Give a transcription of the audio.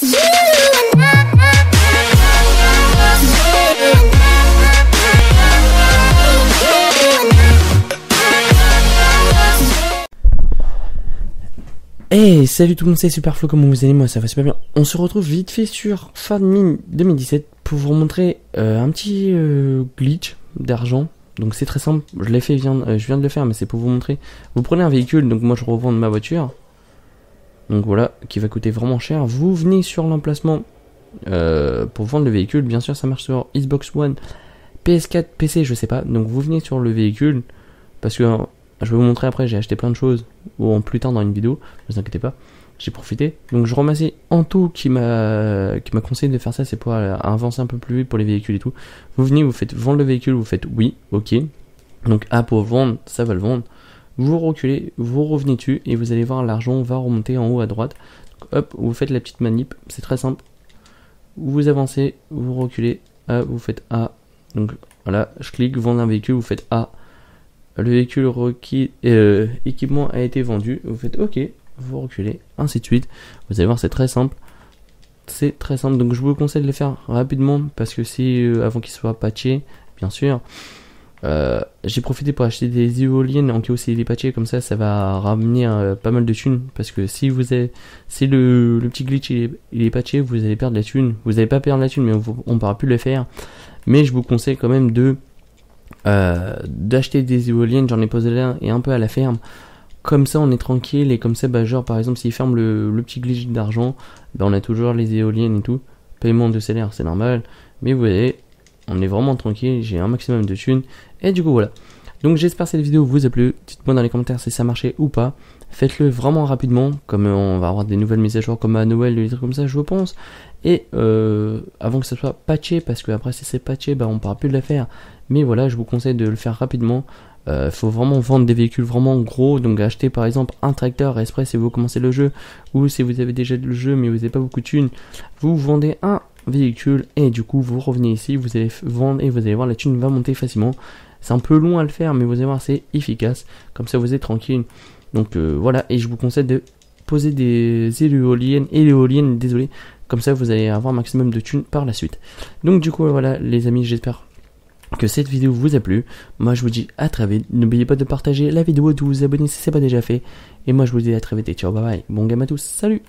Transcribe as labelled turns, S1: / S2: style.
S1: Hey, salut tout le monde, c'est Superflo, comment vous allez Moi ça va super bien. On se retrouve vite fait sur Fan 2017 pour vous montrer euh, un petit euh, glitch d'argent. Donc c'est très simple, je l'ai fait, euh, je viens de le faire, mais c'est pour vous montrer. Vous prenez un véhicule, donc moi je revends ma voiture. Donc voilà, qui va coûter vraiment cher. Vous venez sur l'emplacement pour vendre le véhicule. Bien sûr, ça marche sur Xbox One, PS4, PC, je sais pas. Donc vous venez sur le véhicule parce que je vais vous montrer après, j'ai acheté plein de choses, ou en plus tard dans une vidéo, ne vous inquiétez pas. J'ai profité. Donc je ramassais tout qui m'a qui m'a conseillé de faire ça, c'est pour avancer un peu plus vite pour les véhicules et tout. Vous venez, vous faites vendre le véhicule, vous faites oui, ok. Donc A pour vendre, ça va le vendre. Vous reculez, vous revenez dessus et vous allez voir l'argent va remonter en haut à droite. hop, vous faites la petite manip, c'est très simple. Vous avancez, vous reculez, vous faites A. Donc voilà, je clique, vendre un véhicule, vous faites A le véhicule requis euh, équipement a été vendu, vous faites OK, vous reculez, ainsi de suite. Vous allez voir, c'est très simple. C'est très simple, donc je vous conseille de le faire rapidement parce que si euh, avant qu'il soit patché, bien sûr. Euh, j'ai profité pour acheter des éoliennes en cas où c'est patché, comme ça ça va ramener pas mal de thunes parce que si vous avez si le, petit glitch il est, patché vous allez perdre la thune vous n'allez pas perdre la thune mais on ne pourra plus le faire mais je vous conseille quand même de euh, d'acheter des éoliennes, j'en ai posé là et un peu à la ferme. Comme ça, on est tranquille et comme ça, bah, genre par exemple, s'il ferme le, petit glitch d'argent, bah, on a toujours les éoliennes et tout. Paiement de salaire, c'est normal. Mais vous voyez, on est vraiment tranquille, j'ai un maximum de thunes. Et du coup, voilà. Donc j'espère que cette vidéo vous a plu. Dites-moi dans les commentaires si ça marchait ou pas. Faites-le vraiment rapidement, comme on va avoir des nouvelles mises à jour comme à Noël, des trucs comme ça, je pense. Et euh, avant que ça soit patché, parce que après si c'est patché, bah, on ne pourra plus le faire. Mais voilà, je vous conseille de le faire rapidement. Il euh, faut vraiment vendre des véhicules vraiment gros. Donc acheter par exemple un tracteur express si vous commencez le jeu. Ou si vous avez déjà le jeu mais vous n'avez pas beaucoup de thunes. Vous vendez un véhicule et du coup vous revenez ici. Vous allez vendre et vous allez voir la thune va monter facilement. C'est un peu long à le faire mais vous allez voir c'est efficace. Comme ça vous êtes tranquille. Donc euh, voilà et je vous conseille de poser des éoliennes, éoliennes, désolé. Comme ça vous allez avoir un maximum de thunes par la suite. Donc du coup voilà les amis j'espère que cette vidéo vous a plu. Moi je vous dis à très vite. N'oubliez pas de partager la vidéo, de vous abonner si ce n'est pas déjà fait. Et moi je vous dis à très vite et ciao bye bye. Bon game à tous, salut